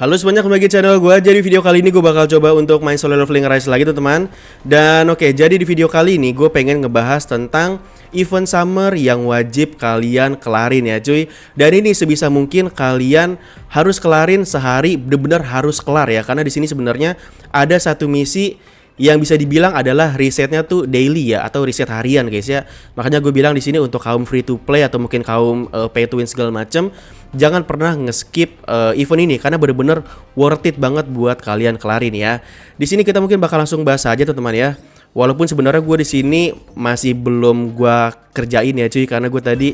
Halo semuanya kembali ke channel gue Jadi video kali ini gue bakal coba untuk main solo leveling rise lagi teman-teman. Dan oke jadi di video kali ini gue pengen ngebahas tentang Event summer yang wajib kalian kelarin ya cuy. Dan ini sebisa mungkin kalian harus kelarin sehari bener-bener harus kelar ya. Karena di sini sebenarnya ada satu misi yang bisa dibilang adalah risetnya tuh daily ya atau riset harian guys ya. Makanya gue bilang di sini untuk kaum free to play atau mungkin kaum uh, pay to win segala macam, jangan pernah ngeskip uh, event ini karena bener-bener worth it banget buat kalian kelarin ya. Di sini kita mungkin bakal langsung bahas aja teman-teman ya. Walaupun sebenarnya gue di sini masih belum gue kerjain ya cuy karena gue tadi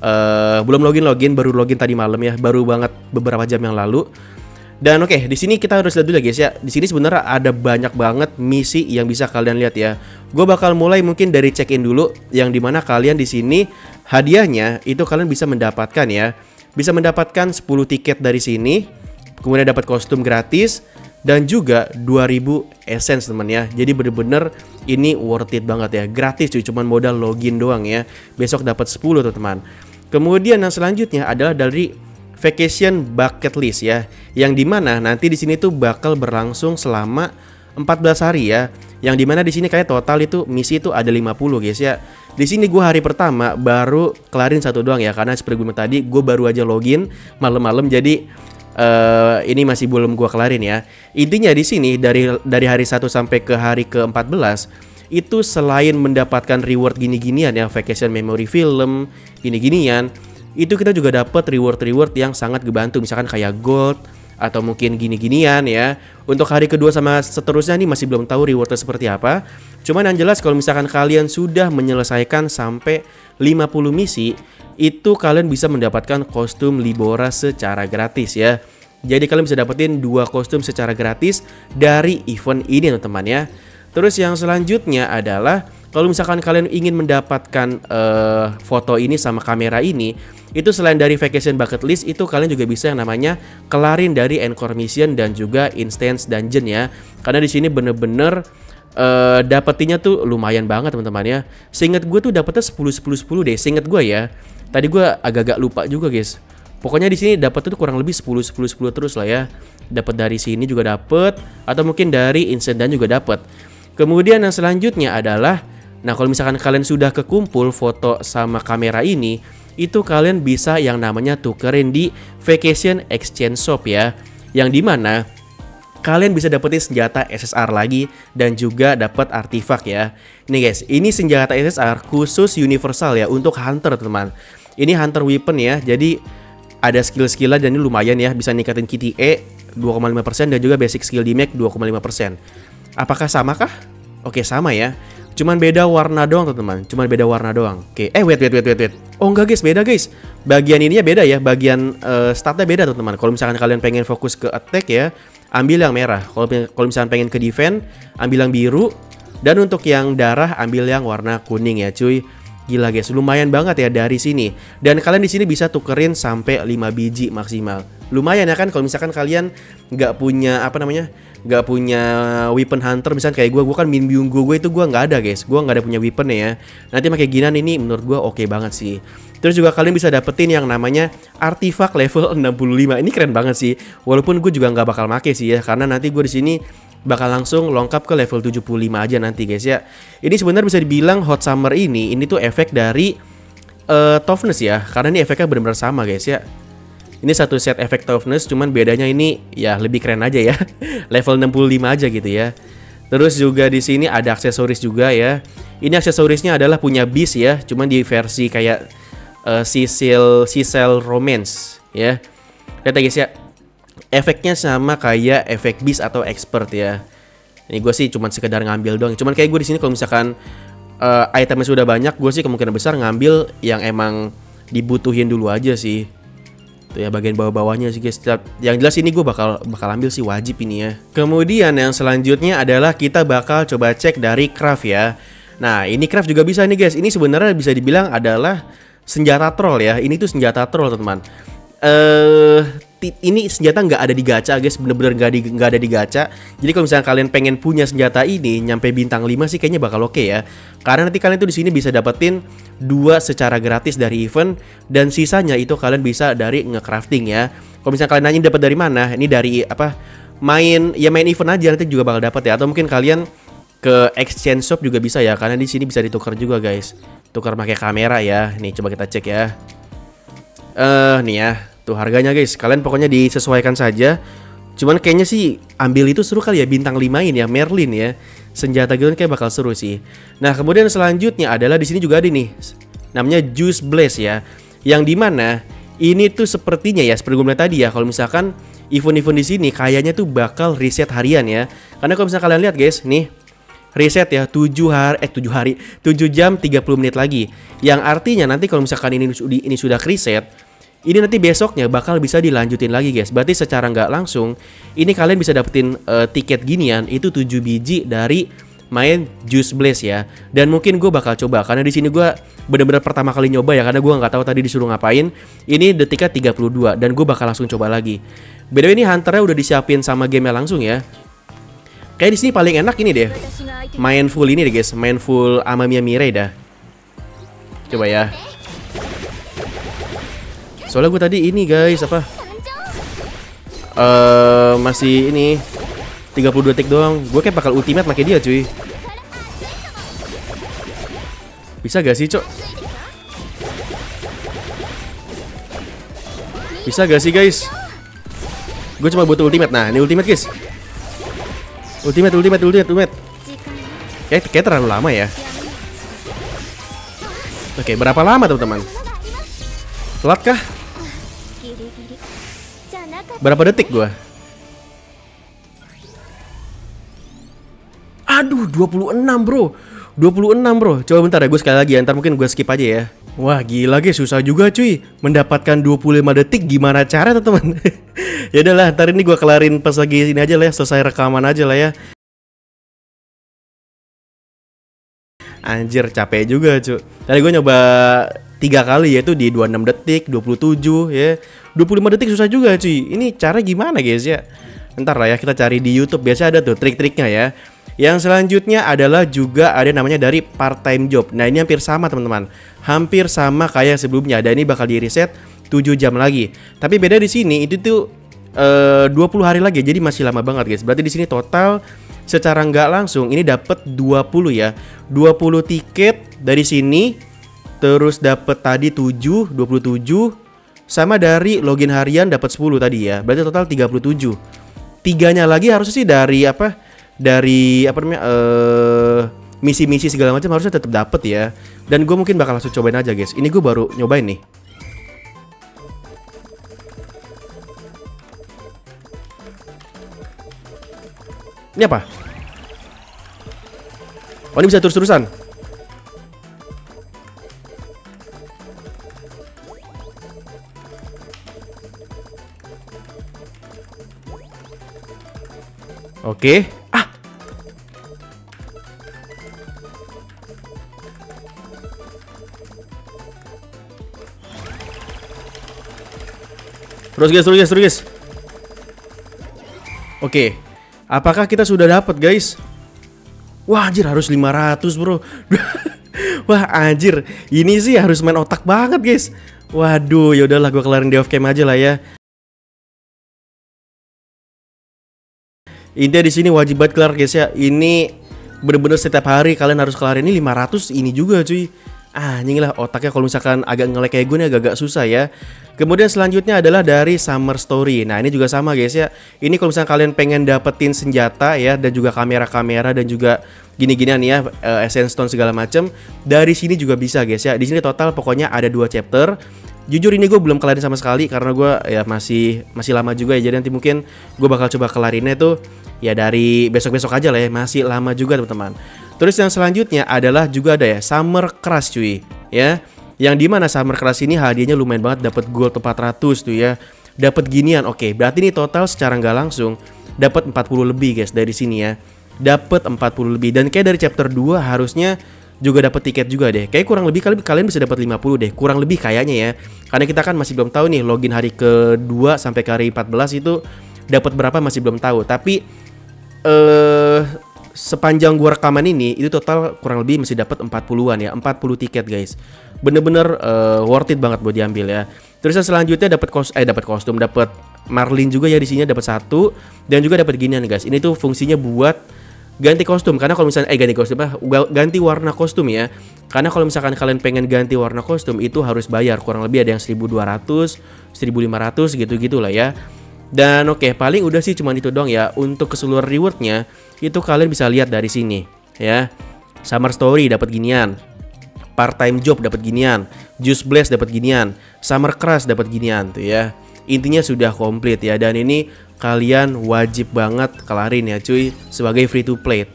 uh, belum login login baru login tadi malam ya baru banget beberapa jam yang lalu dan oke, okay, di sini kita harus lihat dulu ya guys ya. Di sini sebenarnya ada banyak banget misi yang bisa kalian lihat ya. Gue bakal mulai mungkin dari check-in dulu yang di mana kalian di sini hadiahnya itu kalian bisa mendapatkan ya. Bisa mendapatkan 10 tiket dari sini, kemudian dapat kostum gratis dan juga 2000 essence teman ya. Jadi bener-bener ini worth it banget ya. Gratis cuy, cuman modal login doang ya. Besok dapat 10 tuh teman. Kemudian yang selanjutnya adalah dari vacation bucket list ya. Yang di mana nanti di sini tuh bakal berlangsung selama 14 hari ya. Yang di mana di sini kayak total itu misi itu ada 50 guys ya. Di sini gue hari pertama baru kelarin satu doang ya karena seperti gue tadi gue baru aja login malam-malam jadi uh, ini masih belum gue kelarin ya. Intinya di sini dari dari hari 1 sampai ke hari ke-14 itu selain mendapatkan reward gini-ginian ya vacation memory film gini-ginian itu kita juga dapat reward-reward yang sangat ngebantu misalkan kayak gold atau mungkin gini-ginian ya. Untuk hari kedua sama seterusnya nih masih belum tahu rewardnya seperti apa. Cuman yang jelas kalau misalkan kalian sudah menyelesaikan sampai 50 misi, itu kalian bisa mendapatkan kostum Libora secara gratis ya. Jadi kalian bisa dapetin dua kostum secara gratis dari event ini teman-teman ya. Terus yang selanjutnya adalah kalau misalkan kalian ingin mendapatkan uh, foto ini sama kamera ini, itu selain dari vacation bucket list itu kalian juga bisa yang namanya kelarin dari encore mission dan juga instance dungeon ya. Karena di sini bener-bener uh, dapetinnya tuh lumayan banget teman-teman ya. Seingat gue tuh dapetnya 10 10 10 deh seingat gue ya. Tadi gue agak-agak lupa juga guys. Pokoknya di sini dapet tuh kurang lebih 10 10 10 terus lah ya. Dapat dari sini juga dapet atau mungkin dari instant dan juga dapet. Kemudian yang selanjutnya adalah nah kalau misalkan kalian sudah kekumpul foto sama kamera ini itu kalian bisa yang namanya tukerin di Vacation Exchange Shop ya. Yang di mana kalian bisa dapetin senjata SSR lagi dan juga dapat artifak ya. Ini guys, ini senjata SSR khusus universal ya untuk hunter teman. Ini hunter weapon ya, jadi ada skill-skillnya dan ini lumayan ya bisa ningkatin KTE 2,5% dan juga basic skill damage 2,5%. Apakah sama kah? Oke sama ya. Cuman beda warna doang teman-teman. Cuman beda warna doang. Oke. Eh wait wait wait wait wait. Oh enggak guys, beda guys. Bagian ininya beda ya. Bagian uh, statnya beda teman-teman. Kalau misalkan kalian pengen fokus ke attack ya, ambil yang merah. Kalau kalau misalkan pengen ke defense, ambil yang biru. Dan untuk yang darah ambil yang warna kuning ya cuy. Gila guys, lumayan banget ya dari sini. Dan kalian di sini bisa tukerin sampai 5 biji maksimal. Lumayan ya kan kalau misalkan kalian nggak punya apa namanya? Nggak punya weapon hunter misalnya kayak gue gue kan min biunggu gue itu gue nggak ada guys. Gue nggak ada punya weapon ya. Nanti pakai ginan ini menurut gue oke okay banget sih. Terus juga kalian bisa dapetin yang namanya artifak level 65 ini keren banget sih. Walaupun gue juga nggak bakal make sih ya karena nanti gue di sini bakal langsung lengkap ke level 75 aja nanti guys ya. Ini sebenarnya bisa dibilang hot summer ini ini tuh efek dari uh, toughness ya. Karena ini efeknya benar-benar sama guys ya ini satu set efek toughness, cuman bedanya ini ya lebih keren aja ya. Level 65 aja gitu ya. Terus juga di sini ada aksesoris juga ya. Ini aksesorisnya adalah punya Beast ya, cuman di versi kayak uh, Cecil Cecil Romance ya. Lihat guys ya. Efeknya sama kayak efek Beast atau Expert ya. Ini gue sih cuman sekedar ngambil doang. Cuman kayak gue di sini kalau misalkan uh, itemnya sudah banyak, gue sih kemungkinan besar ngambil yang emang dibutuhin dulu aja sih tuh ya bagian bawah-bawahnya sih guys. Yang jelas ini gue bakal bakal ambil sih wajib ini ya. Kemudian yang selanjutnya adalah kita bakal coba cek dari craft ya. Nah ini craft juga bisa nih guys. Ini sebenarnya bisa dibilang adalah senjata troll ya. Ini tuh senjata troll teman-teman. Eh uh, ini senjata nggak ada di gacha guys bener-bener nggak -bener nggak ada di gacha jadi kalau misalnya kalian pengen punya senjata ini nyampe bintang 5 sih kayaknya bakal oke okay ya karena nanti kalian tuh di sini bisa dapetin dua secara gratis dari event dan sisanya itu kalian bisa dari ngecrafting ya Kalau misalnya kalian nanya dapat dari mana, ini dari apa? Main ya main event aja nanti juga bakal dapat ya. Atau mungkin kalian ke exchange shop juga bisa ya, karena di sini bisa ditukar juga guys. Tukar pakai kamera ya. Nih coba kita cek ya. Eh uh, nih ya, tuh harganya guys. Kalian pokoknya disesuaikan saja. Cuman kayaknya sih ambil itu seru kali ya bintang 5 ini ya Merlin ya. Senjata gitu kayak bakal seru sih. Nah, kemudian selanjutnya adalah di sini juga ada nih. Namanya Juice Blaze ya. Yang di mana ini tuh sepertinya ya seperti gue bilang tadi ya kalau misalkan event-event di sini kayaknya tuh bakal reset harian ya. Karena kalau misalkan kalian lihat guys, nih reset ya 7 hari eh 7 hari 7 jam 30 menit lagi. Yang artinya nanti kalau misalkan ini ini sudah reset ini nanti besoknya bakal bisa dilanjutin lagi guys. Berarti secara nggak langsung ini kalian bisa dapetin uh, tiket ginian itu 7 biji dari main Juice Blaze ya. Dan mungkin gue bakal coba karena di sini gue bener-bener pertama kali nyoba ya karena gue nggak tahu tadi disuruh ngapain. Ini detiknya 32 dan gue bakal langsung coba lagi. Beda ini hunternya udah disiapin sama game langsung ya. Kayak di sini paling enak ini deh. Main full ini deh guys, main full Amamiya Mirai dah. Coba ya. Soalnya gue tadi ini guys apa? Uh, masih ini 32 detik doang. Gue kayak bakal ultimate pakai dia cuy. Bisa gak sih, Cok? Bisa gak sih, guys? Gue cuma butuh ultimate. Nah, ini ultimate, guys. Ultimate, ultimate, ultimate, ultimate. Kayak, kayak terlalu lama ya. Oke, berapa lama, teman-teman? Telat kah? Berapa detik gua? Aduh, 26 bro. 26 bro. Coba bentar ya, gue sekali lagi ya. Ntar mungkin gue skip aja ya. Wah gila guys, susah juga cuy. Mendapatkan 25 detik gimana cara teman-teman? Ya udahlah, ntar ini gue kelarin pas lagi sini aja lah ya. Selesai rekaman aja lah ya. Anjir, capek juga cuy Tadi gue nyoba tiga kali yaitu di 26 detik, 27 ya. 25 detik susah juga cuy. Ini cara gimana guys ya? Ntar lah ya kita cari di YouTube biasa ada tuh trik-triknya ya. Yang selanjutnya adalah juga ada namanya dari part time job. Nah, ini hampir sama teman-teman. Hampir sama kayak sebelumnya. Dan ini bakal di reset 7 jam lagi. Tapi beda di sini itu tuh eh, uh, 20 hari lagi jadi masih lama banget guys. Berarti di sini total secara nggak langsung ini dapat 20 ya. 20 tiket dari sini Terus dapat tadi 7, 27 sama dari login harian dapat 10 tadi ya. Berarti total 37. Tiganya lagi harusnya sih dari apa? Dari apa namanya? Eh misi-misi segala macam harusnya tetap dapat ya. Dan gue mungkin bakal langsung cobain aja guys. Ini gue baru nyobain nih. Ini apa? Oh ini bisa terus-terusan. Oke. Ah. Terus guys, terus guys, terus guys. Oke. Apakah kita sudah dapat, guys? Wah, anjir harus 500, Bro. Wah, anjir. Ini sih harus main otak banget, guys. Waduh, ya udahlah gua kelarin di off cam aja lah ya. Intinya di sini wajib banget kelar guys ya. Ini bener-bener setiap hari kalian harus kelar ini 500 ini juga cuy. Ah, anjing lah otaknya kalau misalkan agak ngelek kayak gue nih agak-agak susah ya. Kemudian selanjutnya adalah dari Summer Story. Nah, ini juga sama guys ya. Ini kalau misalkan kalian pengen dapetin senjata ya dan juga kamera-kamera dan juga gini-ginian ya, Essence Stone segala macam, dari sini juga bisa guys ya. Di sini total pokoknya ada dua chapter jujur ini gue belum kelarin sama sekali karena gue ya masih masih lama juga ya jadi nanti mungkin gue bakal coba kelarinnya tuh ya dari besok-besok aja lah ya masih lama juga teman-teman terus yang selanjutnya adalah juga ada ya Summer Crush cuy ya yang di mana Summer Crush ini hadiahnya lumayan banget dapat gold 400 tuh ya dapat ginian oke berarti ini total secara nggak langsung dapat 40 lebih guys dari sini ya dapat 40 lebih dan kayak dari chapter 2 harusnya juga dapat tiket juga deh. Kayak kurang lebih kalian kalian bisa dapat 50 deh. Kurang lebih kayaknya ya. Karena kita kan masih belum tahu nih login hari kedua sampai ke hari 14 itu dapat berapa masih belum tahu. Tapi eh sepanjang gua rekaman ini itu total kurang lebih masih dapat 40-an ya, 40 tiket guys. Bener-bener uh, worth it banget buat diambil ya. Terus yang selanjutnya dapat kos eh dapat kostum, dapat Marlin juga ya di sini dapat satu dan juga dapat ginian guys. Ini tuh fungsinya buat ganti kostum karena kalau misalnya eh ganti kostum apa ganti warna kostum ya. Karena kalau misalkan kalian pengen ganti warna kostum itu harus bayar kurang lebih ada yang 1200, 1500 gitu-gitu lah ya. Dan oke, okay, paling udah sih cuman itu dong ya. Untuk keseluruhan rewardnya itu kalian bisa lihat dari sini ya. Summer Story dapat ginian part time job dapat ginian, Juice Blast dapat ginian, Summer Crush dapat ginian tuh ya. Intinya sudah komplit ya dan ini kalian wajib banget kelarin ya cuy sebagai free to play.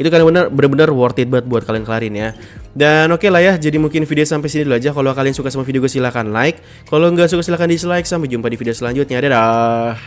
Itu kan benar benar worth it banget buat kalian kelarin ya. Dan oke okay lah ya, jadi mungkin video sampai sini dulu aja. Kalau kalian suka sama video gue silahkan like. Kalau nggak suka silahkan dislike. Sampai jumpa di video selanjutnya. Dadah.